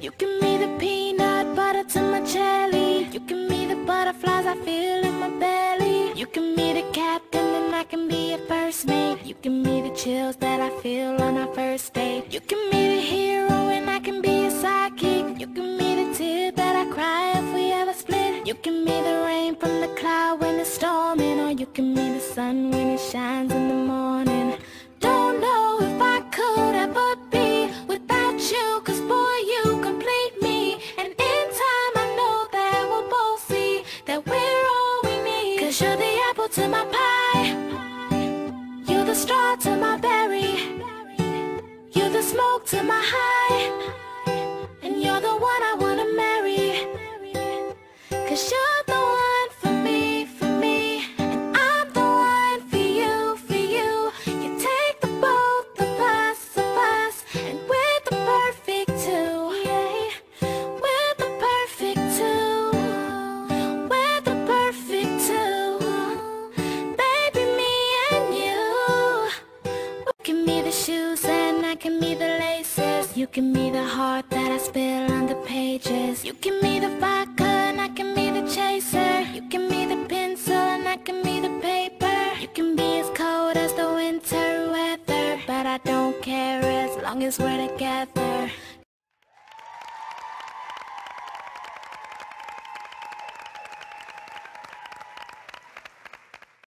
You can be the peanut butter to my jelly. You can be the butterflies I feel in my belly. You can be the captain and I can be a first mate. You can be the chills that I feel on our first date. You can be the hero and I can be a sidekick. You can be the tear that I cry if we ever split. You can be the rain from the cloud when it's storming, or you can be the sun when it shines in the morning. You're the apple to my pie, you're the straw to my berry, you're the smoke to my high, can the shoes and I can be the laces. You can be the heart that I spill on the pages. You can be the vodka and I can be the chaser. You can be the pencil and I can be the paper. You can be as cold as the winter weather. But I don't care as long as we're together.